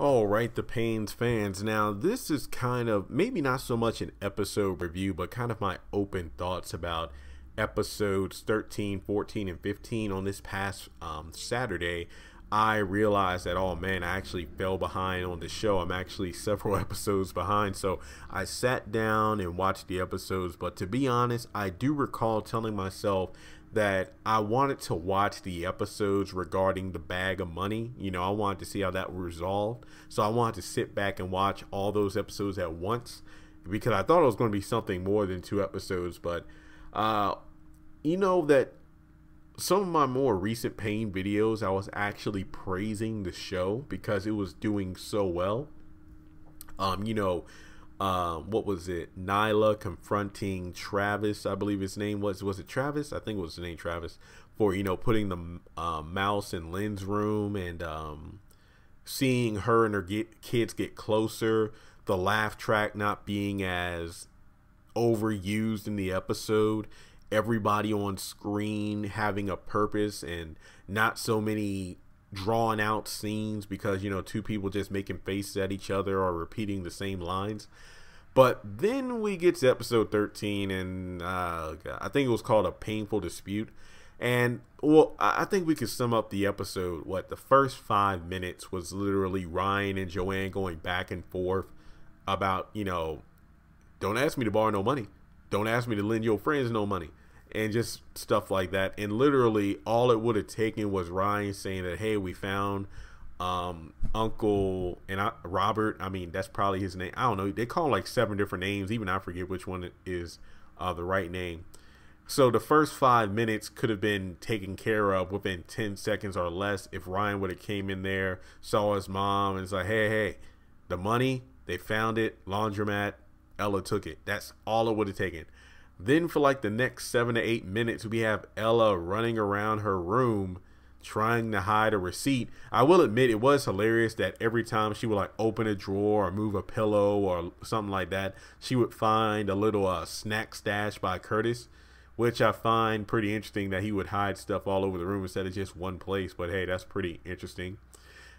All right, the Paynes fans. Now, this is kind of maybe not so much an episode review, but kind of my open thoughts about episodes 13, 14, and 15 on this past um, Saturday. I realized that, oh man, I actually fell behind on the show. I'm actually several episodes behind. So I sat down and watched the episodes. But to be honest, I do recall telling myself that I wanted to watch the episodes regarding the bag of money. You know, I wanted to see how that was resolved. So I wanted to sit back and watch all those episodes at once because I thought it was going to be something more than two episodes. But, uh, you know, that some of my more recent Payne videos, I was actually praising the show because it was doing so well. Um, you know, um, what was it? Nyla confronting Travis, I believe his name was. Was it Travis? I think it was the name Travis for you know putting the uh, mouse in Lynn's room and um, seeing her and her get, kids get closer. The laugh track not being as overused in the episode. Everybody on screen having a purpose and not so many drawn out scenes because you know two people just making faces at each other or repeating the same lines but then we get to episode 13 and uh, i think it was called a painful dispute. And well i think we could sum up the episode what the first five minutes was literally ryan and joanne going back and forth about you know don't ask me to borrow no money. Don't ask me to lend your friends no money. And just stuff like that. And literally, all it would have taken was Ryan saying that, "Hey, we found um, Uncle and I, Robert. I mean, that's probably his name. I don't know. They call him like seven different names. Even I forget which one is uh, the right name. So the first five minutes could have been taken care of within ten seconds or less if Ryan would have came in there, saw his mom, and was like, "Hey, hey, the money they found it, laundromat. Ella took it. That's all it would have taken." Then for like the next seven to eight minutes, we have Ella running around her room trying to hide a receipt. I will admit it was hilarious that every time she would like open a drawer or move a pillow or something like that, she would find a little uh, snack stash by Curtis, which I find pretty interesting that he would hide stuff all over the room instead of just one place. But hey, that's pretty interesting.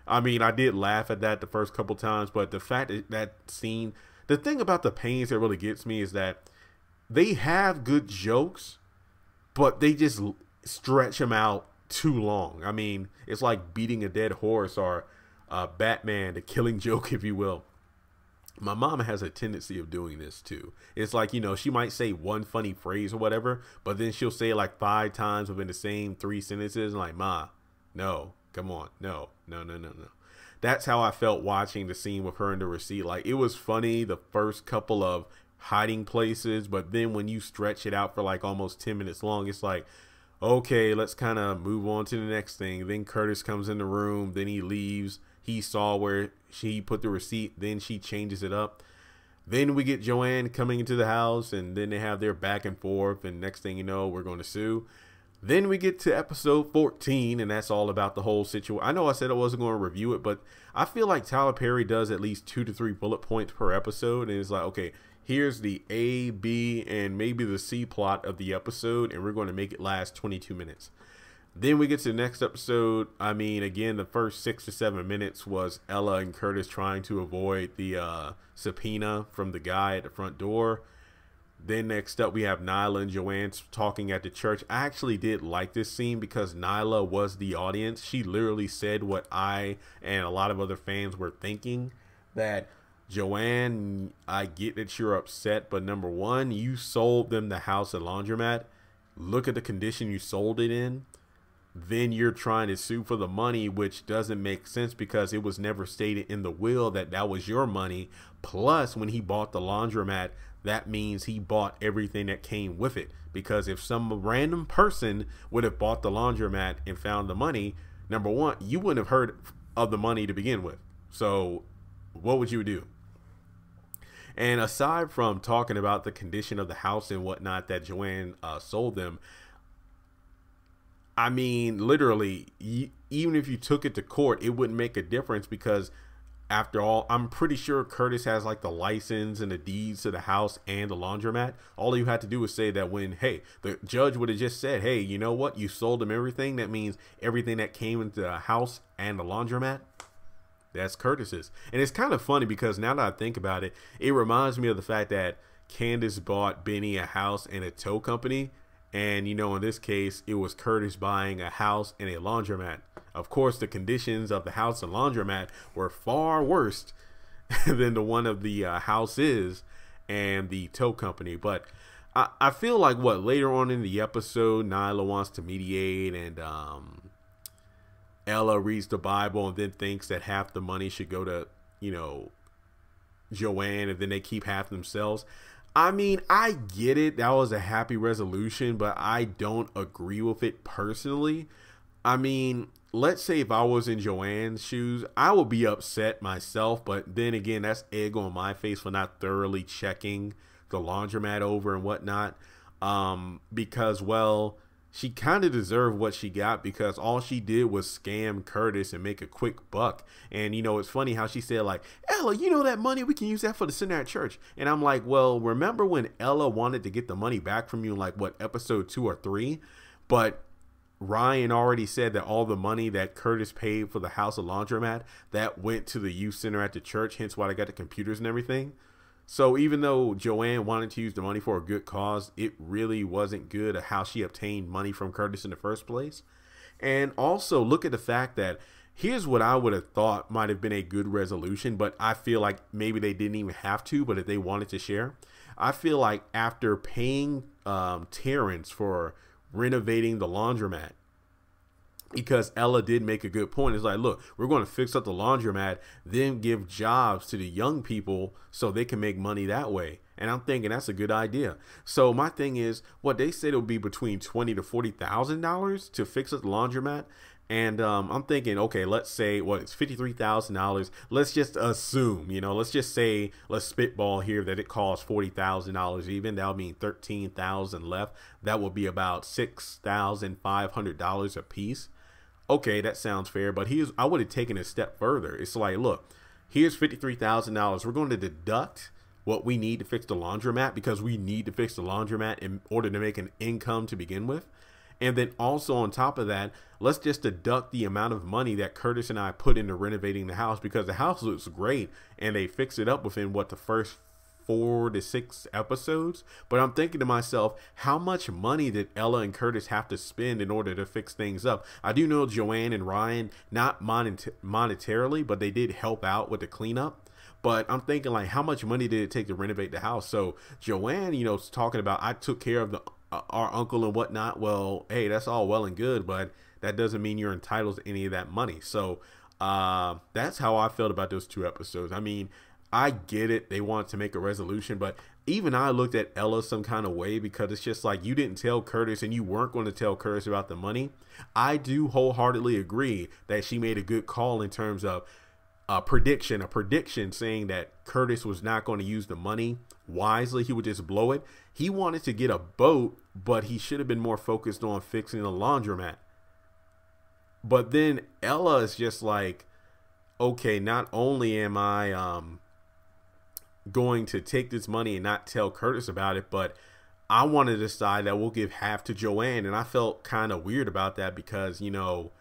I mean, I did laugh at that the first couple times, but the fact that that scene, the thing about the Paynes that really gets me is that they have good jokes, but they just stretch them out too long. I mean, it's like beating a dead horse or uh, Batman, the killing joke, if you will. My mom has a tendency of doing this too. It's like, you know, she might say one funny phrase or whatever, but then she'll say it like five times within the same three sentences. like, Ma, no, come on, no, no, no, no, no. That's how I felt watching the scene with her in the receipt. Like, it was funny the first couple of hiding places, but then when you stretch it out for like almost 10 minutes long, it's like, okay, let's kind of move on to the next thing. Then Curtis comes in the room, then he leaves. He saw where she put the receipt, then she changes it up. Then we get Joanne coming into the house, and then they have their back and forth, and next thing you know, we're going to sue. Then we get to episode 14, and that's all about the whole situation. I know I said I wasn't going to review it, but I feel like Tyler Perry does at least two to three bullet points per episode, and it's like, okay, here's the A, B, and maybe the C plot of the episode, and we're going to make it last 22 minutes. Then we get to the next episode. I mean, again, the first six to seven minutes was Ella and Curtis trying to avoid the uh, subpoena from the guy at the front door. Then next up, we have Nyla and Joanne talking at the church. I actually did like this scene because Nyla was the audience. She literally said what I and a lot of other fans were thinking that Joanne, I get that you're upset, but number one, you sold them the house and laundromat. Look at the condition you sold it in. Then you're trying to sue for the money, which doesn't make sense because it was never stated in the will that that was your money. Plus, when he bought the laundromat, that means he bought everything that came with it. Because if some random person would have bought the laundromat and found the money, number one, you wouldn't have heard of the money to begin with. So, what would you do? And aside from talking about the condition of the house and whatnot that Joanne uh, sold them, I mean, literally, even if you took it to court, it wouldn't make a difference because, after all, I'm pretty sure Curtis has like the license and the deeds to the house and the laundromat. All you had to do was say that when, hey, the judge would have just said, hey, you know what? You sold them everything. That means everything that came into the house and the laundromat That's Curtis's. And it's kind of funny because now that I think about it, it reminds me of the fact that Candace bought Benny a house and a tow company. And, you know, in this case, it was Curtis buying a house and a laundromat. Of course, the conditions of the house and laundromat were far worse than the one of the uh, house is and the tow company. But I, I feel like what later on in the episode, Nyla wants to mediate and um, Ella reads the Bible and then thinks that half the money should go to, you know, Joanne and then they keep half themselves. I mean, I get it. That was a happy resolution, but I don't agree with it personally. I mean, let's say if I was in Joanne's shoes, I would be upset myself, but then again, that's egg on my face for not thoroughly checking the laundromat over and whatnot. Um, because well, she kind of deserved what she got because all she did was scam Curtis and make a quick buck. And you know, it's funny how she said like, "Ella, you know that money we can use that for the center at church." And I'm like, "Well, remember when Ella wanted to get the money back from you in like what episode 2 or 3?" But Ryan already said that all the money that Curtis paid for the house of laundromat that went to the youth center at the church, hence why they got the computers and everything. So even though Joanne wanted to use the money for a good cause, it really wasn't good how she obtained money from Curtis in the first place. And also look at the fact that here's what I would have thought might have been a good resolution, but I feel like maybe they didn't even have to, but if they wanted to share, I feel like after paying um, Terrence for renovating the laundromat because Ella did make a good point. It's like, look, we're going to fix up the laundromat, then give jobs to the young people so they can make money that way. And I'm thinking that's a good idea. So my thing is, what they said it'll be between twenty to forty thousand dollars to fix up the laundromat. And um, I'm thinking, okay, let's say what it's fifty three thousand dollars. Let's just assume, you know, let's just say, let's spitball here that it costs forty thousand dollars even. That'll mean thirteen thousand left. That would be about six thousand five hundred dollars a piece. Okay, that sounds fair. But here's I would have taken a step further. It's like, look, here's fifty three thousand dollars. We're going to deduct what we need to fix the laundromat because we need to fix the laundromat in order to make an income to begin with. And then also on top of that, let's just deduct the amount of money that Curtis and I put into renovating the house because the house looks great and they fix it up within what the first four to six episodes. But I'm thinking to myself, how much money did Ella and Curtis have to spend in order to fix things up? I do know Joanne and Ryan, not monet- monetarily, but they did help out with the cleanup. But I'm thinking like, how much money did it take to renovate the house? So Joanne, you know, talking about I took care of the uh, our uncle and whatnot. Well, hey, that's all well and good, but that doesn't mean you're entitled to any of that money. So uh, that's how I felt about those two episodes. I mean, I get it; they want to make a resolution, but even I looked at Ella some kind of way because it's just like you didn't tell Curtis and you weren't going to tell Curtis about the money. I do wholeheartedly agree that she made a good call in terms of a prediction, a prediction saying that Curtis was not going to use the money wisely. He would just blow it. He wanted to get a boat, but he should have been more focused on fixing the laundromat. But then Ella is just like, okay, not only am I um, going to take this money and not tell Curtis about it, but I want to decide that we'll give half to Joanne. And I felt kind of weird about that because, you know,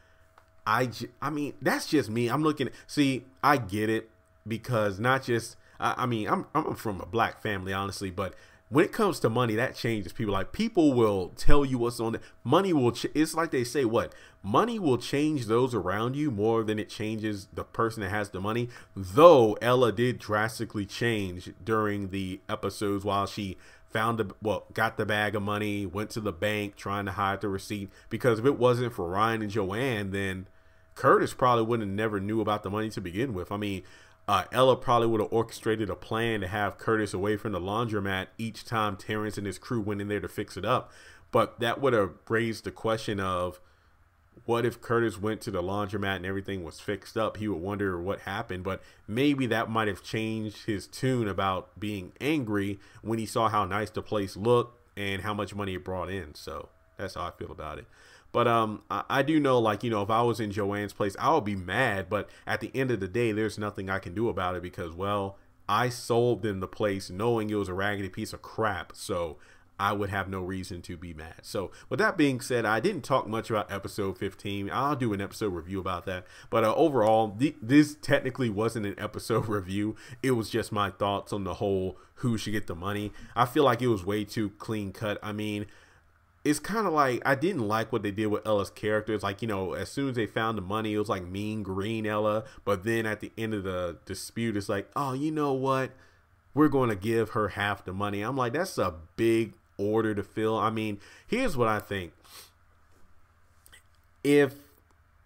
I, I mean, that's just me. I'm looking, see, I get it because not just, I, I mean, I'm, I'm from a black family, honestly, but when it comes to money, that changes people. Like people will tell you what's on it. Money will. It's like they say, what money will change those around you more than it changes the person that has the money. Though Ella did drastically change during the episodes while she found the well, got the bag of money, went to the bank trying to hide the receipt. Because if it wasn't for Ryan and Joanne, then Curtis probably would have never knew about the money to begin with. I mean, uh, Ella probably would have orchestrated a plan to have Curtis away from the laundromat each time Terrence and his crew went in there to fix it up. But that would have raised the question of what if Curtis went to the laundromat and everything was fixed up? He would wonder what happened, but maybe that might have changed his tune about being angry when he saw how nice the place looked and how much money it brought in. So that's how I feel about it. But um, I, I, do know, like you know, if I was in Joanne's place, I would be mad. But at the end of the day, there's nothing I can do about it because, well, I sold them the place knowing it was a raggedy piece of crap. So I would have no reason to be mad. So, with that being said, I didn't talk much about episode 15. I'll do an episode review about that. But uh, overall, th- this technically wasn't an episode review. It was just my thoughts on the whole who should get the money. I feel like it was way too clean cut. I mean, it's kind of like I didn't like what they did with Ella's character. It's like you know, as soon as they found the money, it was like mean green Ella. But then at the end of the dispute, it's like, oh, you know what? We're going to give her half the money. I'm like, that's a big order to fill. I mean, here's what I think. If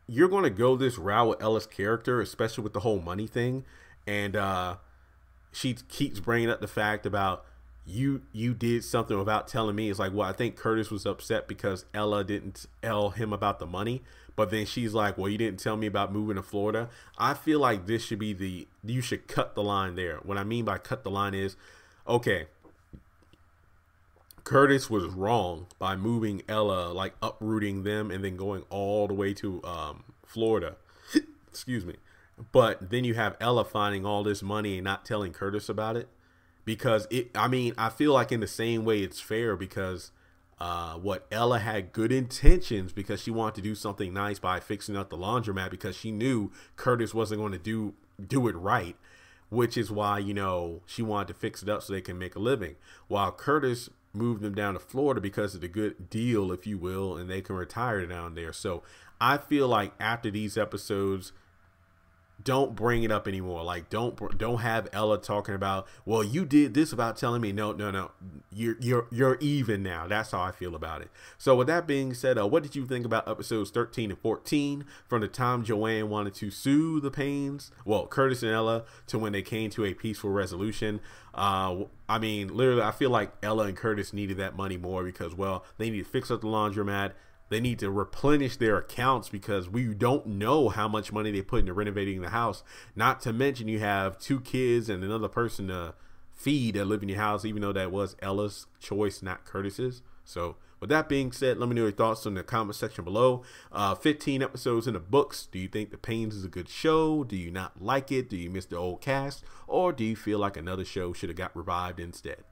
you're going to go this route with Ella's character, especially with the whole money thing, and uh, she keeps bringing up the fact about you you did something without telling me. It's like, well, I think Curtis was upset because Ella didn't tell him about the money. But then she's like, well, you didn't tell me about moving to Florida. I feel like this should be the you should cut the line there. What I mean by cut the line is, okay, Curtis was wrong by moving Ella, like uprooting them and then going all the way to um, Florida. Excuse me. But then you have Ella finding all this money and not telling Curtis about it. Because it, I mean, I feel like in the same way it's fair because uh, what Ella had good intentions because she wanted to do something nice by fixing up the laundromat because she knew Curtis wasn't going to do do it right, which is why you know she wanted to fix it up so they can make a living. While Curtis moved them down to Florida because of the good deal, if you will, and they can retire down there. So I feel like after these episodes, don't bring it up anymore. Like don't don't have Ella talking about, well, you did this about telling me. No, no, no. You're you're you're even now. That's how I feel about it. So with that being said, uh, what did you think about episodes 13 and 14 from the time Joanne wanted to sue the Paynes, well, Curtis and Ella, to when they came to a peaceful resolution? Uh, I mean, literally, I feel like Ella and Curtis needed that money more because, well, they need to fix up the laundromat they need to replenish their accounts because we don't know how much money they put into renovating the house. Not to mention you have two kids and another person to feed that live in your house, even though that was Ella's choice, not Curtis's. So, with that being said, let me know your thoughts in the comment section below. Uh, 15 episodes in the books. Do you think The Paynes is a good show? Do you not like it? Do you miss the old cast? Or do you feel like another show should have got revived instead?